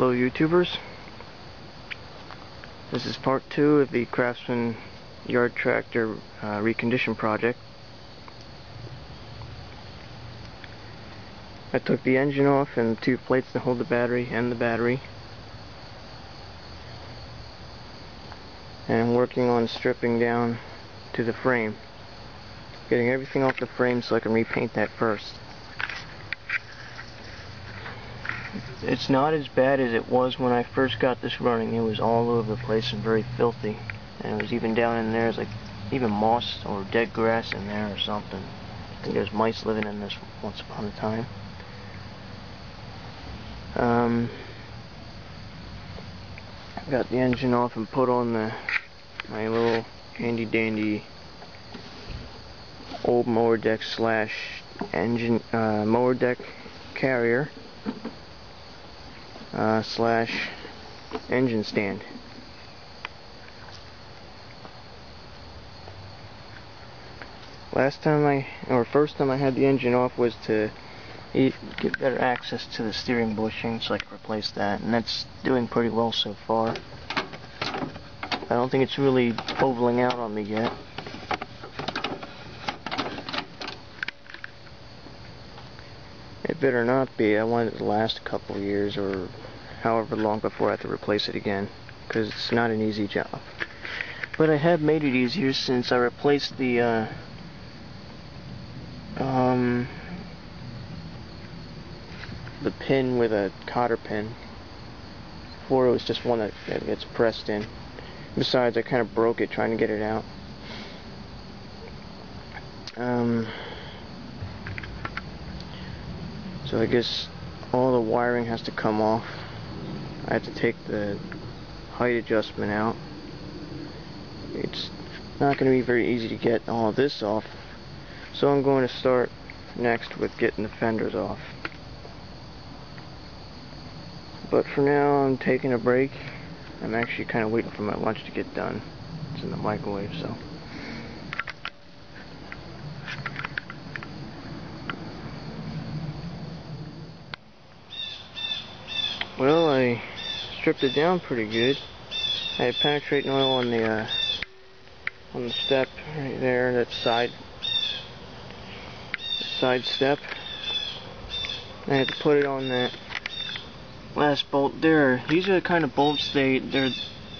Hello YouTubers. This is part two of the Craftsman Yard Tractor uh, Recondition Project. I took the engine off and two plates to hold the battery and the battery. And I'm working on stripping down to the frame. Getting everything off the frame so I can repaint that first. It's not as bad as it was when I first got this running. It was all over the place and very filthy. And it was even down in there, like even moss or dead grass in there or something. I think there's mice living in this once upon a time. Um, got the engine off and put on the my little handy dandy old mower deck slash engine uh, mower deck carrier uh, slash engine stand. Last time I, or first time I had the engine off was to get better access to the steering bushing so I could replace that and that's doing pretty well so far. I don't think it's really ovaling out on me yet. Better not be. I want it to last a couple years or however long before I have to replace it again because it's not an easy job. But I have made it easier since I replaced the uh, um, the pin with a cotter pin. Before it was just one that, that gets pressed in. Besides, I kind of broke it trying to get it out. Um, so I guess all the wiring has to come off. I have to take the height adjustment out. It's not going to be very easy to get all this off. So I'm going to start next with getting the fenders off. But for now I'm taking a break. I'm actually kind of waiting for my lunch to get done. It's in the microwave so. Well, I stripped it down pretty good. I had penetrating oil on the uh, on the step right there, that side side step. I had to put it on that last bolt there. These are the kind of bolts they they're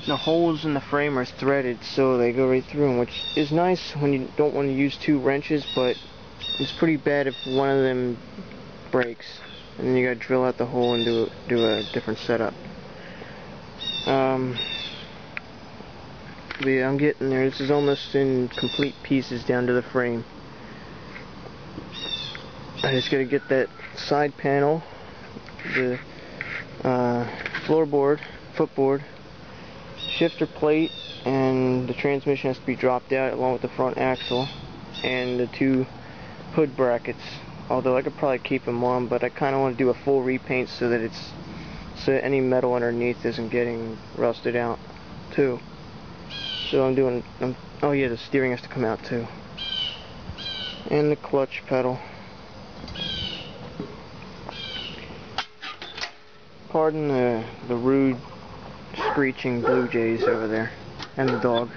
the holes in the frame are threaded so they go right through them, which is nice when you don't want to use two wrenches, but it's pretty bad if one of them breaks and then you gotta drill out the hole and do do a different setup. Um, but yeah, I'm getting there. This is almost in complete pieces down to the frame. I just gotta get that side panel, the uh, floorboard, footboard, shifter plate, and the transmission has to be dropped out along with the front axle and the two hood brackets although I could probably keep them on, but I kind of want to do a full repaint so that it's so that any metal underneath isn't getting rusted out too. So I'm doing, I'm, oh yeah, the steering has to come out too. And the clutch pedal. Pardon the, the rude screeching blue jays over there, and the dog.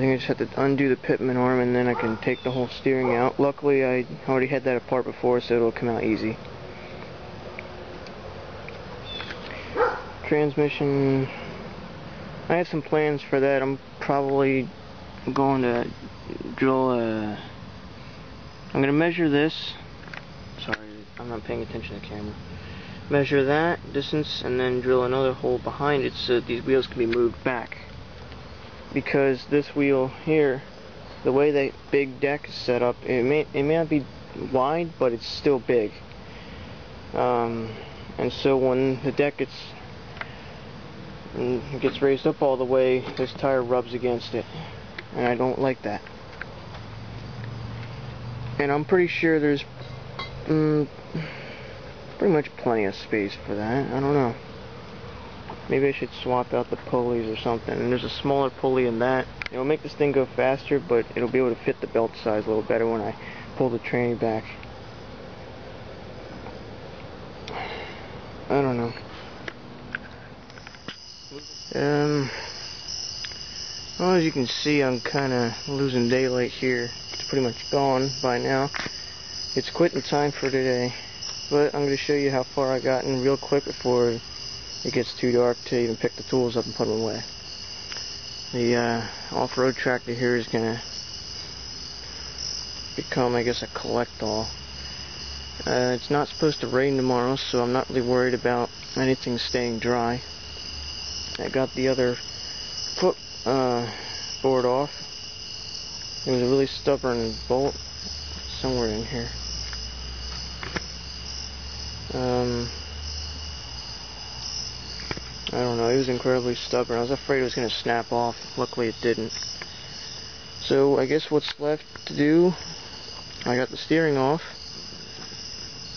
Think I just have to undo the pitman arm and then I can take the whole steering out. Luckily I already had that apart before so it'll come out easy. Transmission, I have some plans for that. I'm probably going to drill a, I'm going to measure this, sorry I'm not paying attention to the camera. Measure that distance and then drill another hole behind it so that these wheels can be moved back because this wheel here, the way that big deck is set up, it may it may not be wide, but it's still big. Um, and so when the deck gets mm, gets raised up all the way, this tire rubs against it, and I don't like that. And I'm pretty sure there's mm, pretty much plenty of space for that. I don't know. Maybe I should swap out the pulleys or something. And there's a smaller pulley in that. It'll make this thing go faster, but it'll be able to fit the belt size a little better when I pull the tranny back. I don't know. Um, well, as you can see, I'm kind of losing daylight here. It's pretty much gone by now. It's quitting time for today. But I'm going to show you how far I gotten real quick before it gets too dark to even pick the tools up and put them away. The uh, off-road tractor here is going to become, I guess, a collect-all. Uh, it's not supposed to rain tomorrow, so I'm not really worried about anything staying dry. I got the other foot uh, board off. It was a really stubborn bolt somewhere in here. Um, I don't know, it was incredibly stubborn. I was afraid it was going to snap off. Luckily it didn't. So I guess what's left to do, I got the steering off.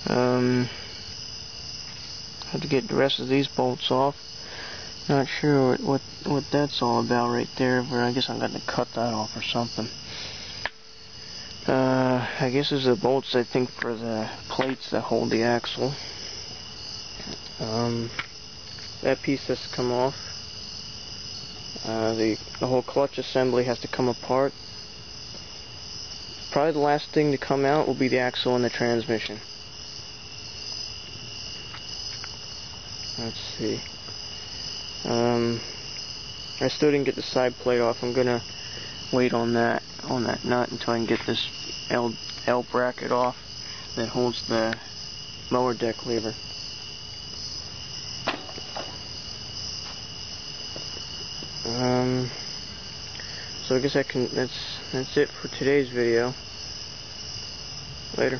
Um, had to get the rest of these bolts off. Not sure what, what, what that's all about right there, but I guess I'm going to cut that off or something. Uh, I guess these are the bolts, I think, for the plates that hold the axle. Um, that piece has to come off. Uh, the, the whole clutch assembly has to come apart. Probably the last thing to come out will be the axle and the transmission. Let's see. Um, I still didn't get the side plate off. I'm gonna wait on that on that nut until I can get this L L bracket off that holds the lower deck lever. Um, so I guess I can. That's that's it for today's video. Later.